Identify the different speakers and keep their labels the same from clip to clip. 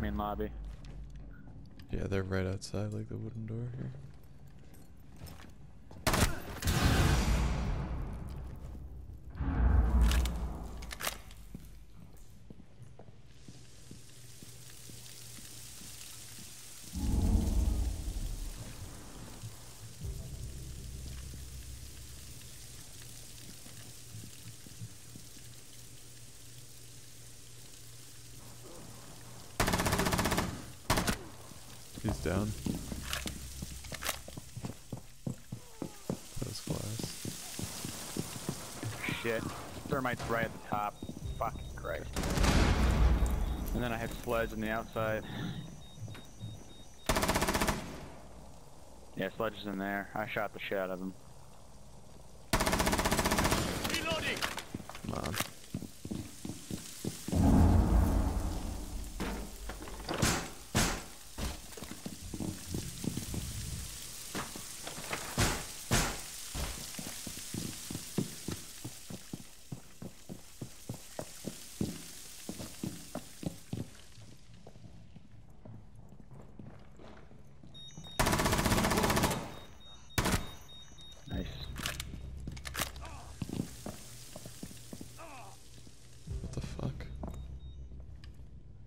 Speaker 1: main lobby.
Speaker 2: Yeah, they're right outside, like the wooden door here. He's down. That's glass.
Speaker 1: Shit. Thermite's right at the top. Fucking Christ. And then I have Sledge on the outside. Yeah, Sledge is in there. I shot the shit out of him.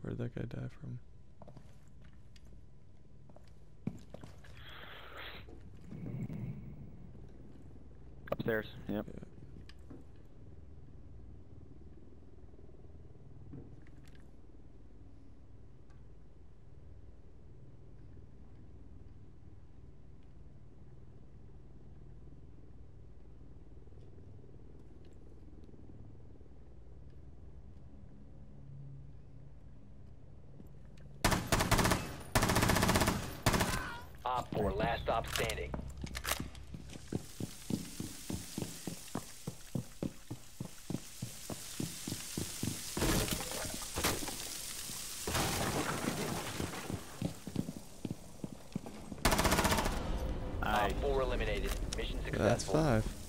Speaker 2: Where'd that guy die from?
Speaker 1: Upstairs. Yep.
Speaker 2: Yeah.
Speaker 3: Op 4, last stop standing.
Speaker 1: Nice.
Speaker 3: Op 4 eliminated. Mission successful.
Speaker 2: That's five.